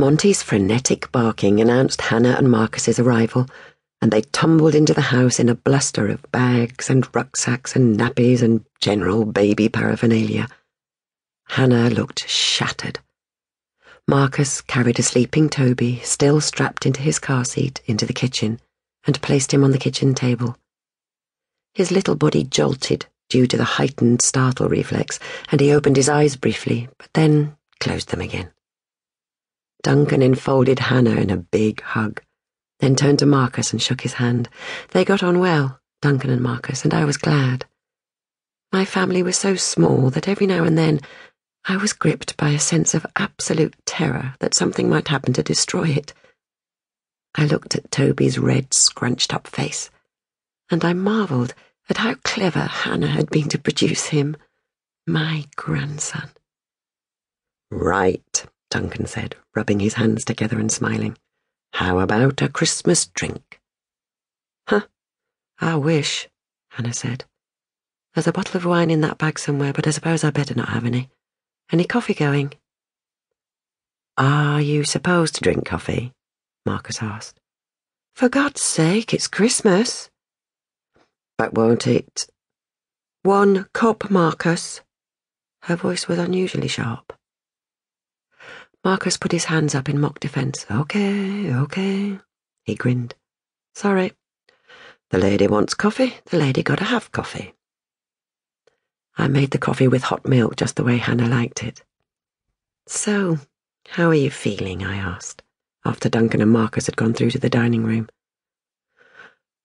Monty's frenetic barking announced Hannah and Marcus's arrival, and they tumbled into the house in a bluster of bags and rucksacks and nappies and general baby paraphernalia. Hannah looked shattered. Marcus carried a sleeping Toby, still strapped into his car seat, into the kitchen, and placed him on the kitchen table. His little body jolted due to the heightened startle reflex, and he opened his eyes briefly, but then closed them again. Duncan enfolded Hannah in a big hug, then turned to Marcus and shook his hand. They got on well, Duncan and Marcus, and I was glad. My family was so small that every now and then I was gripped by a sense of absolute terror that something might happen to destroy it. I looked at Toby's red, scrunched up face, and I marvelled at how clever Hannah had been to produce him, my grandson. Right, Duncan said, rubbing his hands together and smiling. How about a Christmas drink? Huh, I wish, Hannah said. There's a bottle of wine in that bag somewhere, but I suppose I'd better not have any. Any coffee going? Are you supposed to drink coffee? Marcus asked. For God's sake, it's Christmas. But won't it? One cup, Marcus. Her voice was unusually sharp. Marcus put his hands up in mock defense. Okay, okay. He grinned. Sorry. The lady wants coffee. The lady gotta have coffee. I made the coffee with hot milk just the way Hannah liked it. So, how are you feeling? I asked, after Duncan and Marcus had gone through to the dining room.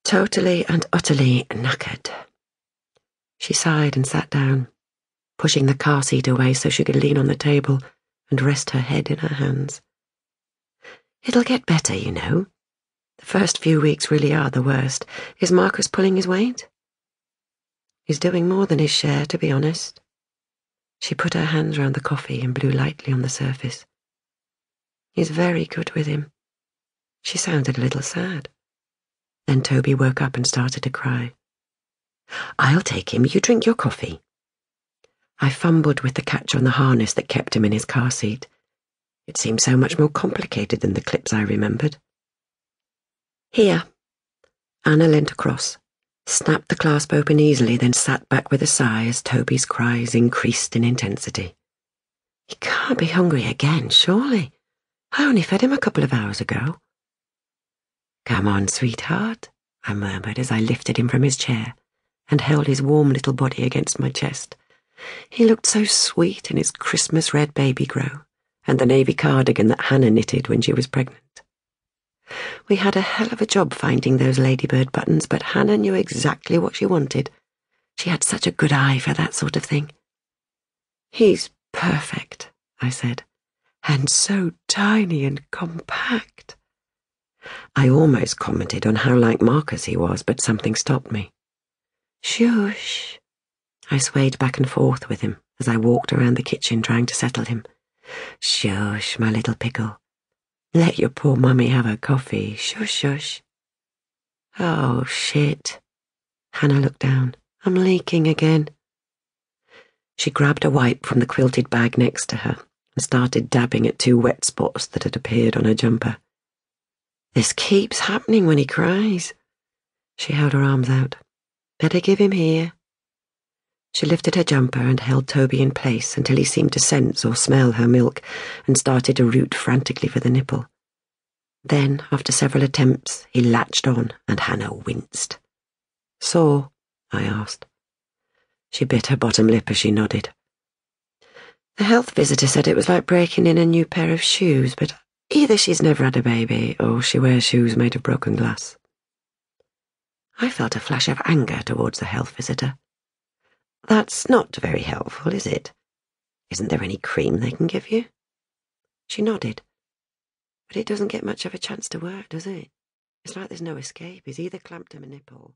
Totally and utterly knackered. She sighed and sat down, pushing the car seat away so she could lean on the table and rest her head in her hands. It'll get better, you know. The first few weeks really are the worst. Is Marcus pulling his weight? He's doing more than his share, to be honest. She put her hands round the coffee and blew lightly on the surface. He's very good with him. She sounded a little sad. Then Toby woke up and started to cry. I'll take him. You drink your coffee. I fumbled with the catch on the harness that kept him in his car seat. It seemed so much more complicated than the clips I remembered. Here. Hannah leant across, snapped the clasp open easily, then sat back with a sigh as Toby's cries increased in intensity. He can't be hungry again, surely. I only fed him a couple of hours ago. Come on, sweetheart, I murmured as I lifted him from his chair and held his warm little body against my chest. He looked so sweet in his Christmas red baby grow and the navy cardigan that Hannah knitted when she was pregnant. We had a hell of a job finding those ladybird buttons, but Hannah knew exactly what she wanted. She had such a good eye for that sort of thing. He's perfect, I said, and so tiny and compact. I almost commented on how like Marcus he was, but something stopped me. Shush, I swayed back and forth with him as I walked around the kitchen trying to settle him. Shush, my little pickle. Let your poor mummy have her coffee. Shush, shush. Oh, shit. Hannah looked down. I'm leaking again. She grabbed a wipe from the quilted bag next to her and started dabbing at two wet spots that had appeared on her jumper. This keeps happening when he cries. She held her arms out. Better give him here. She lifted her jumper and held Toby in place until he seemed to sense or smell her milk and started to root frantically for the nipple. Then, after several attempts, he latched on and Hannah winced. Sore? I asked. She bit her bottom lip as she nodded. The health visitor said it was like breaking in a new pair of shoes, but either she's never had a baby or she wears shoes made of broken glass. I felt a flash of anger towards the health visitor. That's not very helpful, is it? Isn't there any cream they can give you? She nodded. But it doesn't get much of a chance to work, does it? It's like there's no escape. He's either clamped to my nipple